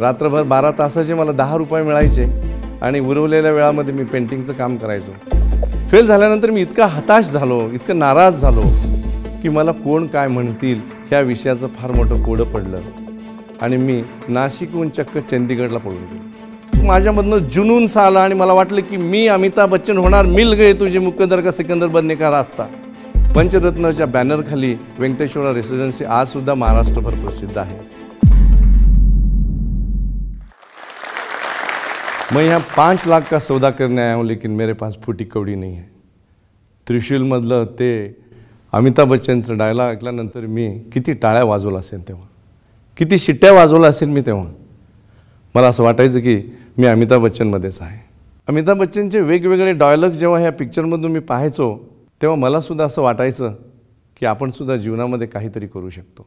रात्रभर बारा तासाचे मला दहा रुपये मिळायचे आणि उरवलेल्या वेळामध्ये मी पेंटिंगचं काम करायचो. फेल झाल्यानंतर मी इतका हताश झालो इतकं नाराज झालो की मला कोण काय म्हणतील ह्या विषयाचं फार मोठं कोडं पडलं आणि मी नाशिकहून चक्क चंदीगडला पळून गेलो. माझ्यामधनं जुनून सा आला आणि मला वाटलं की मी अमिताभ बच्चन होणार मिल गए तुझे मुकंदर का सिकंदर बनने का रास्ता. पंचरत्नच्या बॅनरखाली व्यंकटेश्वरा रेसिडेन्सी आजसुद्धा महाराष्ट्रभर प्रसिद्ध आहे. मैं यहाँ पाँच लाख का सौदा करने आया हूँ लेकिन मेरे पास फुटी कवडी नाही आहे त्रिशूलमधलं ते अमिताभ बच्चनचं डायलॉग ऐकल्यानंतर मी किती टाळ्या वाजवला असेल तेव्हा? किती शिट्ट्या वाजवल्या असेल मी तेव्हा? मला असं वाटायचं की मी अमिताभ बच्चनमध्येच आहे. अमिताभ बच्चनचे वेगवेगळे डायलॉग जेव्हा ह्या पिक्चरमधून मी पाहायचो तेव्हा मलासुद्धा असं वाटायचं की आपणसुद्धा जीवनामध्ये काहीतरी करू शकतो.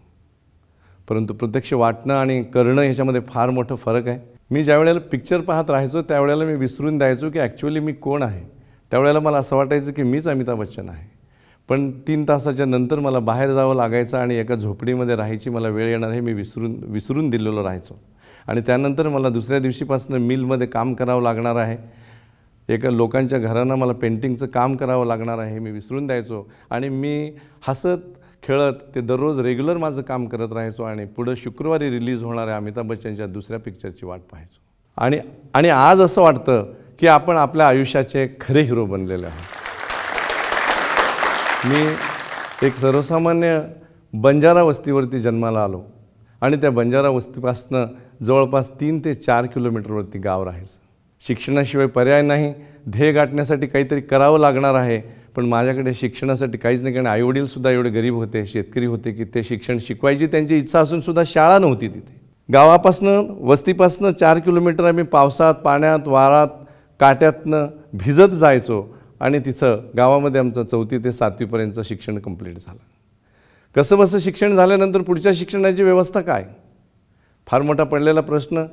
परंतु प्रत्यक्ष वाटणं आणि करणं ह्याच्यामध्ये फार मोठं फरक आहे. मी ज्या वेळेला पिक्चर पाहत राहायचो त्यावेळेला मी विसरून द्यायचो की ॲक्च्युली मी कोण आहे. त्यावेळेला मला असं वाटायचं की मीच अमिताभ बच्चन आहे. पण तीन तासाच्या नंतर मला बाहेर जावं लागायचं आणि एका झोपडीमध्ये राहायची मला वेळ येणार हे मी विसरून विसरून दिलेलो राहायचो. आणि त्यानंतर मला दुसऱ्या दिवशीपासून मिलमध्ये काम करावं लागणार आहे. एका लोकांच्या घरांना मला पेंटिंगचं काम करावं लागणार आहे मी विसरून द्यायचो आणि मी हसत खेळत ते दररोज रेग्युलर माझं काम करत राहायचो आणि पुढं शुक्रवारी रिलीज होणाऱ्या अमिताभ बच्चनच्या दुसऱ्या पिक्चरची वाट पाहायचो. आणि आणि आज असं वाटतं की आपण आपल्या आयुष्याचे खरे हिरो बनलेले आहोत. मी एक सर्वसामान्य बंजारा वस्तीवरती जन्माला आलो आणि त्या बंजारा वस्तीपासनं जवळपास तीन ते चार किलोमीटरवरती गाव राहायचं. शिक्षणाशिवाय पर्याय नाही ध्येय गाठण्यासाठी काहीतरी करावं लागणार आहे पण माझ्याकडे शिक्षणासाठी काहीच नाही कारण आईवडीलसुद्धा एवढे गरीब होते शेतकरी होते की ते शिक्षण शिकवायची त्यांची इच्छा असूनसुद्धा शाळा नव्हती तिथे. गावापासनं वस्तीपासनं चार किलोमीटर आम्ही पावसात पाण्यात वारात काट्यातनं भिजत जायचो आणि तिथं गावामध्ये आमचं चौथी ते सातवीपर्यंतचं शिक्षण कंप्लीट झालं. कसं बसं शिक्षण झाल्यानंतर पुढच्या शिक्षणाची व्यवस्था काय? फार मोठा पडलेला प्रश्न.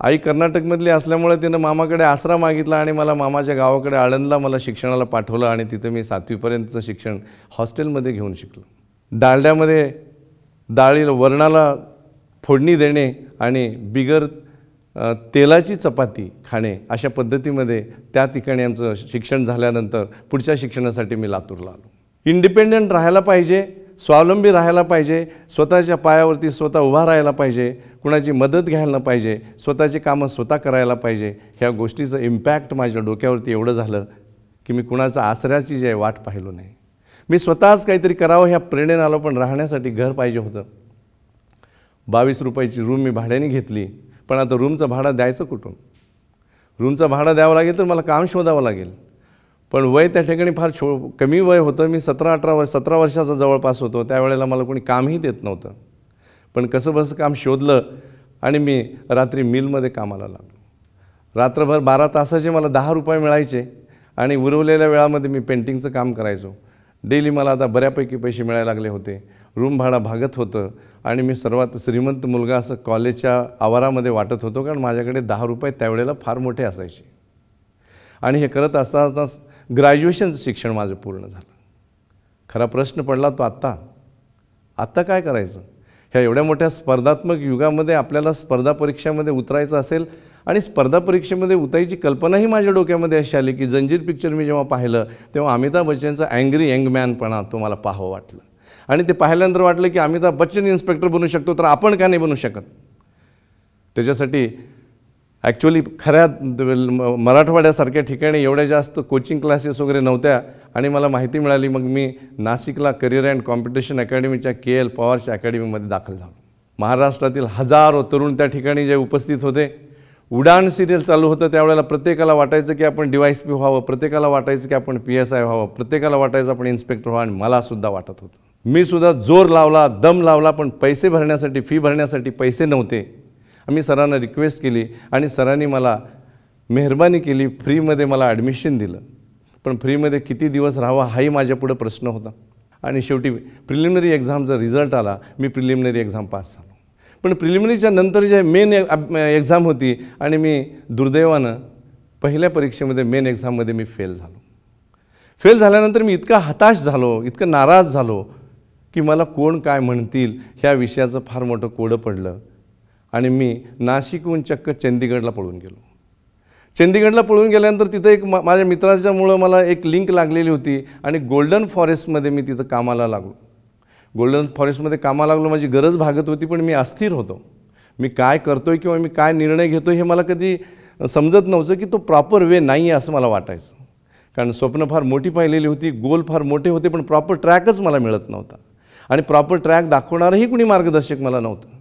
आई कर्नाटकमधली असल्यामुळे तिनं मामाकडे आसरा मागितला आणि मला मामाच्या गावाकडे आळंदला मला शिक्षणाला पाठवलं आणि तिथं मी सातवीपर्यंतचं शिक्षण हॉस्टेलमध्ये घेऊन शिकलो. डाळड्यामध्ये डाळीला वरणाला फोडणी देणे आणि बिगर तेलाची चपाती खाणे अशा पद्धतीमध्ये त्या ठिकाणी आमचं शिक्षण झाल्यानंतर पुढच्या शिक्षणासाठी मी लातूरला आलो. इंडिपेंडंट राहायला पाहिजे स्वावलंबी राहायला पाहिजे स्वतःच्या पायावरती स्वतः उभा राहायला पाहिजे कुणाची मदत घ्यायला पाहिजे स्वतःची कामं स्वतः करायला पाहिजे ह्या गोष्टीचं इम्पॅक्ट माझ्या डोक्यावरती एवढं झालं की मी कुणाचा आसऱ्याची जी आहे वाट पाहिलो नाही. मी स्वतःच काहीतरी करावं ह्या प्रेरणेनं आलो पण राहण्यासाठी घर पाहिजे होतं. बावीस रुपयाची रूम मी भाड्याने घेतली पण आता रूमचं भाडं द्यायचं कुठून? रूमचं भाडं द्यावं लागेल तर मला काम शोधावं लागेल. पण वय त्या ठिकाणी फार छो कमी वय होतं. मी सतरा अठरा वर्ष सतरा वर्षाचा जवळपास होतो. त्यावेळेला मला कोणी कामही देत नव्हतं. पण कसं बसं काम शोधलं आणि मी रात्री मिलमध्ये कामाला लागलो. रात्रभर बारा तासाचे मला दहा रुपये मिळायचे आणि उरवलेल्या वेळामध्ये मी पेंटिंगचं काम करायचो. डेली मला आता बऱ्यापैकी पैसे मिळायला लागले होते. रूम भाडा भागत होतं आणि मी सर्वात श्रीमंत मुलगा असं कॉलेजच्या आवारामध्ये वाटत होतो कारण माझ्याकडे दहा रुपये त्यावेळेला फार मोठे असायचे. आणि हे करत असता असताच ग्रॅज्युएशनचं शिक्षण माझं पूर्ण झालं. खरा प्रश्न पडला तो आत्ता. आत्ता काय करायचं? ह्या एवढ्या मोठ्या स्पर्धात्मक युगामध्ये आपल्याला स्पर्धा परीक्षामध्ये उतरायचं असेल आणि स्पर्धा परीक्षेमध्ये उतरायची कल्पनाही माझ्या डोक्यामध्ये अशी आली की जंजीर पिक्चर मी जेव्हा पाहिलं तेव्हा अमिताभ बच्चनचा अँग्री यंग मॅनपणा तो मला पाहावं वाटलं. आणि ते पाहिल्यानंतर वाटलं की अमिताभ बच्चन इन्स्पेक्टर बनू शकतो तर आपण का नाही बनू शकत? त्याच्यासाठी ॲक्च्युली खऱ्या मराठवाड्यासारख्या ठिकाणी एवढ्या जास्त कोचिंग क्लासेस वगैरे नव्हत्या. आणि मला माहिती मिळाली मग मी नाशिकला करिअर अँड कॉम्पिटिशन अकॅडमीच्या के एल पवारच्या अकॅडमीमध्ये दाखल झालो. महाराष्ट्रातील हजारो तरुण त्या ठिकाणी जे उपस्थित होते. उडान सिरियल चालू होतं त्यावेळेला प्रत्येकाला वाटायचं की आपण डिवायस पी व्हावं प्रत्येकाला वाटायचं की आपण पी एस आय व्हावं प्रत्येकाला वाटायचं आपण इन्स्पेक्टर व्हावं आणि मलासुद्धा वाटत होतं. मी सुद्धा जोर लावला दम लावला पण पैसे भरण्यासाठी फी भरण्यासाठी पैसे नव्हते. आम्ही सरांना रिक्वेस्ट केली आणि सरांनी मला मेहरबानी केली फ्रीमध्ये मला ॲडमिशन दिलं. पण फ्रीमध्ये किती दिवस राहावा हाही माझ्यापुढं प्रश्न होता. आणि शेवटी प्रिलिमिनरी एक्झामचा रिझल्ट आला मी प्रिलिमिनरी एक्झाम पास झालो. पण प्रिलिमिनरीच्या नंतर जे मेन एक्झाम e-, e-, होती आणि मी दुर्दैवानं पहिल्या परीक्षेमध्ये मेन एक्झाममध्ये मी फेल झालो. फेल झाल्यानंतर मी इतका हताश झालो इतकं नाराज झालो की मला कोण काय म्हणतील ह्या विषयाचं फार मोठं कोडं पडलं. आणि मी नाशिकहून चक्क चंदीगडला पळून गेलो. चंदीगडला पळून गेल्यानंतर तिथं एक मा माझ्या मित्राच्यामुळं मला एक लिंक लागलेली होती आणि गोल्डन फॉरेस्टमध्ये मी तिथं कामाला लागलो. गोल्डन फॉरेस्टमध्ये कामाला लागलो माझी गरज भागत होती पण मी अस्थिर होतो. मी काय करतो आहे किंवा मी काय निर्णय घेतो हे मला कधी समजत नव्हतं की तो प्रॉपर वे नाही आहे असं मला वाटायचं. कारण स्वप्न फार मोठी पाहिलेली होती गोल फार मोठे होते पण प्रॉपर ट्रॅकच मला मिळत नव्हता. आणि प्रॉपर ट्रॅक दाखवणारंही कुणी मार्गदर्शक मला नव्हतं.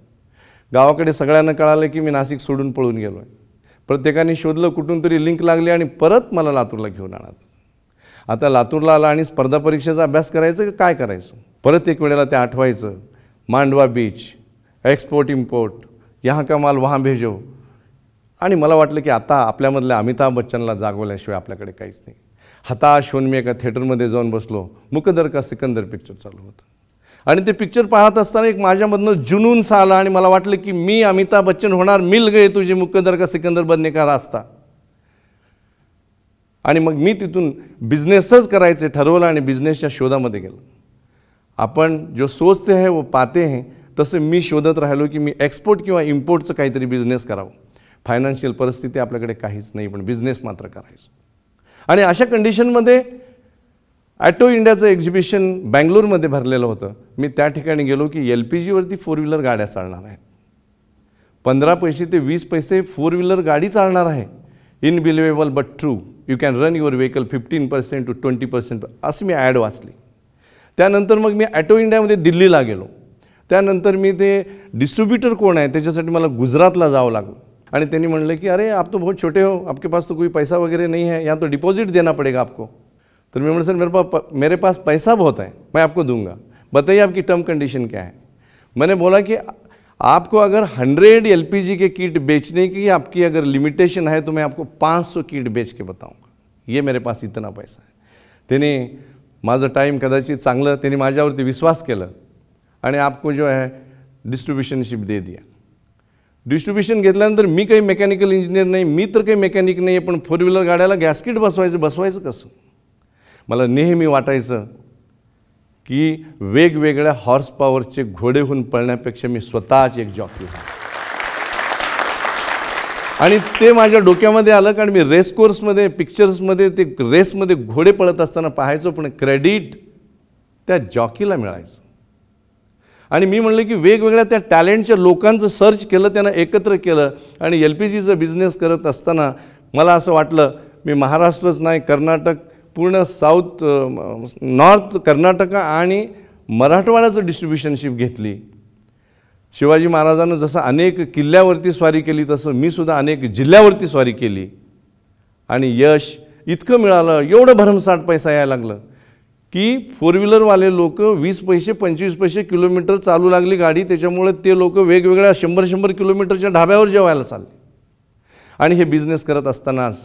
गावाकडे सगळ्यांना कळालं की मी नाशिक सोडून पळून गेलो आहे प्रत्येकाने शोधलं कुठून तरी लिंक लागली आणि परत मला लातूरला घेऊन आणत आता लातूरला आला आणि स्पर्धा परीक्षेचा अभ्यास करायचं की काय करायचं? परत एक वेळेला ते आठवायचं मांडवा बीच एक्सपोर्ट इम्पोर्ट यहाँ का माल वहां भेजो. आणि मला वाटलं की आता आपल्यामधल्या अमिताभ बच्चनला जागवल्याशिवाय आपल्याकडे काहीच नाही. हताश होऊन मी एका थिएटरमध्ये जाऊन बसलो. मुकदर का सिकंदर पिक्चर चालू होतं. आणि ते पिक्चर पाहत असताना एक माझ्यामधनं जुनून सा आला आणि मला वाटलं की मी अमिताभ बच्चन होणार मिल गए तुझे मुकंदर का सिकंदर बनने का रास्ता. आणि मग मी तिथून बिझनेसच करायचे ठरवलं आणि बिझनेसच्या शोधामध्ये गेलो. आपण जो सोचते आहे व पाते आहे तसं मी शोधत राहिलो की मी एक्सपोर्ट किंवा इम्पोर्टचं काहीतरी बिझनेस करावं. फायनान्शियल परिस्थिती आपल्याकडे काहीच नाही पण बिझनेस मात्र करायचं. आणि अशा कंडिशनमध्ये ॲटो इंडियाचं एक्झिबिशन बँगलोरमध्ये भरलेलं होतं. मी त्या ठिकाणी गेलो की एल पी जीवरती फोर व्हीलर गाड्या चालणार आहेत. पंधरा पैसे ते वीस पैसे फोर व्हीलर गाडी चालणार आहे. Unbelievable but true you can run your vehicle fifteen percent to twenty percent असं मी ॲड वाचली. त्यानंतर मग मी ॲटो इंडियामध्ये दिल्लीला गेलो. त्यानंतर मी ते डिस्ट्रीब्युटर कोण आहे त्याच्यासाठी मला गुजरातला जावं लागलं. आणि त्यांनी म्हणलं की अरे आप तो बहुत छोटे हो. आपके पास तो कोई पैसा वगैरह नहीं है. या तो डिपॉझिट देना पड़ेगा आपको. तो मैं सर मेरे पास मेरे पास पैसा बहुत है मैं आपको दूंगा। बताइए आपकी टर्म कंडीशन क्या है? मैंने बोला कि आपको अगर हंड्रेड एल के किट बेचने की आपकी अगर लिमिटेशन है तो मैं आपको 500 किट बेच के बताऊंगा। ये मेरे पास इतना पैसा है। त्याने माझं टाईम कदाचित चांगलं त्याने माझ्यावरती विश्वास केलं आणि आपको जो है डिस्ट्रीब्युशनशिप दे दिया। डिस्ट्रीब्युशन घेतल्यानंतर मी काही मेकॅनिकल इंजिनियर नाही मी तर काही मेकॅनिक नाही आहे पण फोर व्हीलर गाड्याला गॅसकिट बसवायचं बसवायचं कसं? मला नेहमी वाटायचं की वेगवेगळ्या हॉर्स पॉवरचे घोडे होऊन पळण्यापेक्षा मी स्वतःच एक जॉकी आणि ते माझ्या डोक्यामध्ये आलं कारण मी रेस कोर्समध्ये पिक्चर्समध्ये ते रेसमध्ये घोडे पळत असताना पाहायचो पण क्रेडिट त्या जॉकीला मिळायचं. आणि मी म्हणलं की वेगवेगळ्या त्या टॅलेंटच्या लोकांचं सर्च केलं त्यांना एकत्र केलं आणि एल पी जीचं बिझनेस करत असताना मला असं वाटलं मी महाराष्ट्रच नाही कर्नाटक पूर्ण साऊथ नॉर्थ कर्नाटका आणि मराठवाड्याचं डिस्ट्रीब्युशनशिप घेतली. शिवाजी महाराजांनं जसं अनेक किल्ल्यावरती स्वारी केली तसं मी सुद्धा अनेक जिल्ह्यावरती स्वारी केली. आणि यश इतकं मिळालं एवढं भरमसाठ पैसा यायला लागलं की फोर व्हीलरवाले लोक वीस पैसे पंचवीस पैसे किलोमीटर चालू लागली गाडी त्याच्यामुळे ते लोक वेगवेगळ्या शंभर शंभर किलोमीटरच्या ढाब्यावर जेवायला चालले. आणि हे बिझनेस करत असतानाच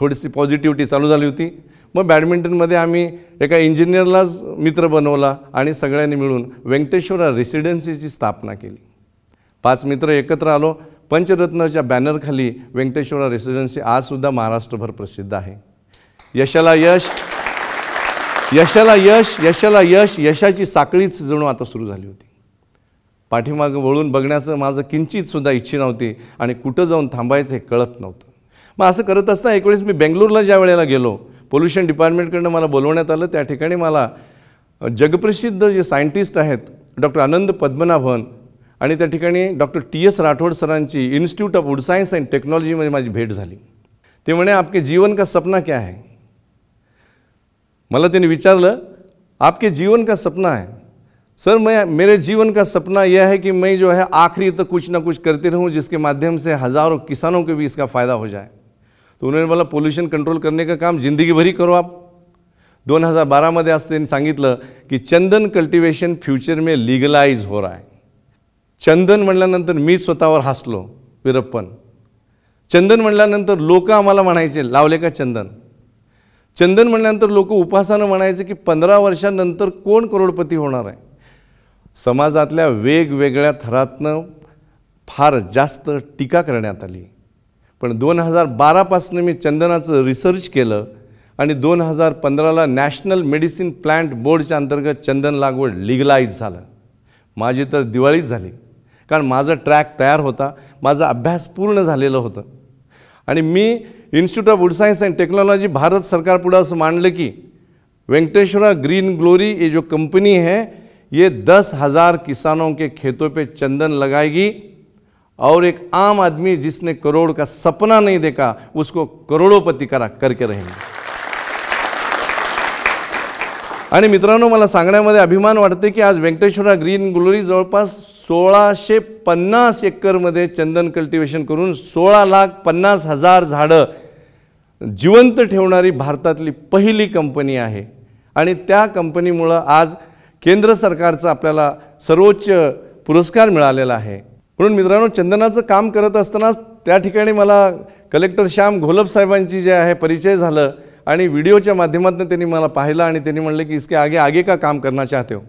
थोडीशी पॉझिटिव्हिटी चालू झाली होती. मग बॅडमिंटनमध्ये आम्ही एका इंजिनियरलाच मित्र बनवला आणि सगळ्यांनी मिळून व्यंकटेश्वरा रेसिडेन्सीची स्थापना केली. पाच मित्र एकत्र आलो. पंचरत्नच्या बॅनरखाली व्यंकटेश्वरा रेसिडेन्सी आजसुद्धा महाराष्ट्रभर प्रसिद्ध आहे. यशाला यश यशाला यश यशाला यश यशाची साखळीच जणू आता सुरू झाली होती. पाठीमागं वळून बघण्याचं माझं किंचितसुद्धा इच्छा नव्हती आणि कुठं जाऊन थांबायचं हे कळत नव्हतं. मग असं एक वेळेस मी बेंगलोरला ज्या गेलो पोल्युशन डिपार्टमेंटकडनं मला बोलवण्यात आलं. त्या जगप्रसिद्ध जे सायंटिस्ट आहेत डॉक्टर आनंद पद्मनाभन आणि डॉक्टर टी एस राठोड सरांची institute of wood science and टेक्नॉलॉजीमध्ये माझी भेट झाली. ते आपके जीवन का सपना क्या है? मला त्यांनी विचारलं, आपके जीवन का सपना है? सर, मैं, मेरे जीवन का सपना यह है कि मैं जो है आखिरी तक कुछ ना कुछ करते रहूँ, जिसके माध्यम से हज़ारों किसानों को भी इसका फ़ायदा हो जाए. तो उन्होंने बोला पोल्यूशन कंट्रोल करने का काम ज़िंदगी करू करो आप. दोन हजार बारामध्ये असं त्यांनी सांगितलं की चंदन कल्टिवेशन फ्युचर में लिगलाइज हो रहा है. चंदन म्हणल्यानंतर मी स्वतःवर हसलो विरप्पन. चंदन म्हणल्यानंतर लोक आम्हाला म्हणायचे लावले का चंदन? चंदन म्हणल्यानंतर लोक उपासानं म्हणायचे की पंधरा वर्षानंतर कोण करोडपती होणार आहे? समाजातल्या वेगवेगळ्या थरातनं फार जास्त टीका करण्यात आली. पण दोन हजार बारापासून मी चंदनाचं रिसर्च केलं आणि दोन हजार पंधराला नॅशनल मेडिसिन प्लांट बोर्डच्या अंतर्गत चंदन लागवड लिगलाईज झालं. माझी तर दिवाळीच झाली. कारण माझं ट्रॅक तयार होता. माझा अभ्यास पूर्ण झालेलं होतं. आणि मी institute of wood science and technology Bharat सरकार पुढं असं मांडलं की वेंकटेश्वरा ग्रीन ग्लोरी ये जो कंपनी है ये दस हजार किसानों के खेतों पे चंदन लगाएगी. और एक आम आदमी जिसने करोड़ का सपना नहीं देखा उसको करोड़ोपती करा करके रहेंगे। आणि मित्रांनो मला सांगण्यामध्ये अभिमान वाटते की आज व्यंकटेश्वरा ग्रीन ग्लोरी जवळपास सोळाशे पन्नास एकरमध्ये चंदन कल्टिवेशन करून सोळा लाख पन्नास हजार झाडं जिवंत ठेवणारी भारतातली पहिली कंपनी आहे. आणि त्या कंपनीमुळं आज केंद्र सरकारचा आपल्याला सर्वोच्च पुरस्कार मिळालेला आहे. म्हणून मित्रांनो चंदनाचं काम करत असताना त्या ठिकाणी मला कलेक्टर श्याम घोलप साहेबांची जे आहे परिचय झालं आणि व्हिडिओच्या माध्यमातून त्यांनी मला पाहिलं आणि त्यांनी म्हणले की इसके आगे आगे का काम करना चाहते हो.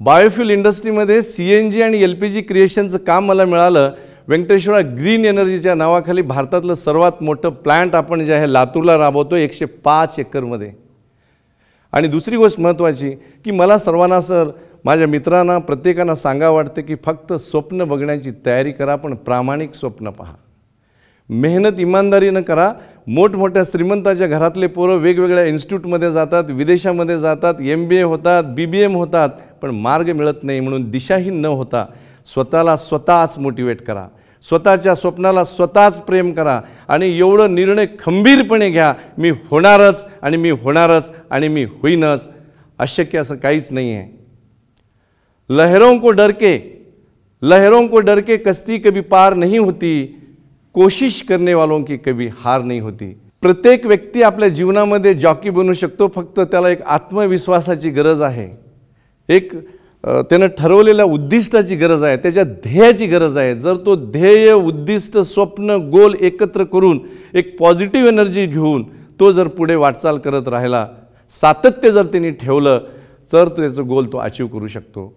बायोफ्युल इंडस्ट्रीमध्ये सी एन जी आणि एल पी जी क्रिएशनचं काम मला मिळालं. व्यंकटेश्वरा ग्रीन एनर्जीच्या नावाखाली भारतातलं सर्वात मोठं प्लॅन्ट आपण जे आहे लातूरला राबवतो एकशे पाच एकरमध्ये. आणि दुसरी गोष्ट महत्त्वाची की मला सर्वांना सर माझ्या मित्रांना प्रत्येकांना सांगा वाटतं की फक्त स्वप्न बघण्याची तयारी करा पण प्रामाणिक स्वप्न पहा. मेहनत इमानदारीनं करा. मोठमोठ्या श्रीमंताच्या घरातले पोरं वेगवेगळ्या इन्स्टिट्यूटमध्ये जातात विदेशामध्ये जातात एम बी ए होतात बी बी एम होतात पण मार्ग मिळत नाही म्हणून दिशाहीन न होता स्वतःला स्वतःच मोटिवेट करा. स्वतःच्या स्वप्नाला स्वतःच प्रेम करा आणि एवढं निर्णय खंबीरपणे घ्या मी होणारच आणि मी होणारच आणि मी होईनच. अशक्य असं काहीच नाही आहे लहरों को डर के लहरों को डर के कश्ती कभी पार नहीं होती कोशिश करने वालों की कभी हार नाही होती। प्रत्येक व्यक्ती आपल्या जीवनामध्ये जॉकी बनू शकतो फक्त त्याला एक आत्मविश्वासाची गरज आहे. एक त्यानं ठरवलेल्या उद्दिष्टाची गरज आहे त्याच्या ध्येयाची गरज आहे. जर तो ध्येय उद्दिष्ट स्वप्न गोल एकत्र करून एक पॉझिटिव्ह एनर्जी घेऊन तो जर पुढे वाटचाल करत राहिला सातत्य जर त्यांनी ठेवलं तर तो त्याचं गोल तो अचीव करू शकतो.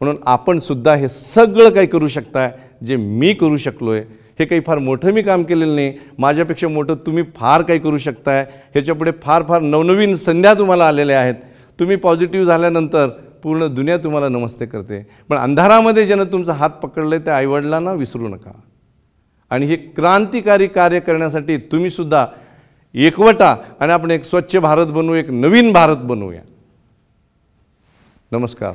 म्हणून आपण सुद्धा हे सगळं काही करू शकताय जे मी करू शकलो आहे हे काही फार मोठं मी काम केलेलं नाही. माझ्यापेक्षा मोठं तुम्ही फार काही करू शकताय. ह्याच्यापुढे फार फार नवनवीन संध्या तुम्हाला आलेल्या आहेत. तुम्ही पॉझिटिव्ह झाल्यानंतर पूर्ण दुनिया तुम्हाला नमस्ते करते. पण अंधारामध्ये ज्यानं तुमचा हात पकडले त्या आईवडिलांना विसरू नका. आणि हे क्रांतिकारी कार्य करण्यासाठी तुम्हीसुद्धा एकवटा आणि आपण एक स्वच्छ भारत बनवू एक नवीन भारत बनवूया. नमस्कार.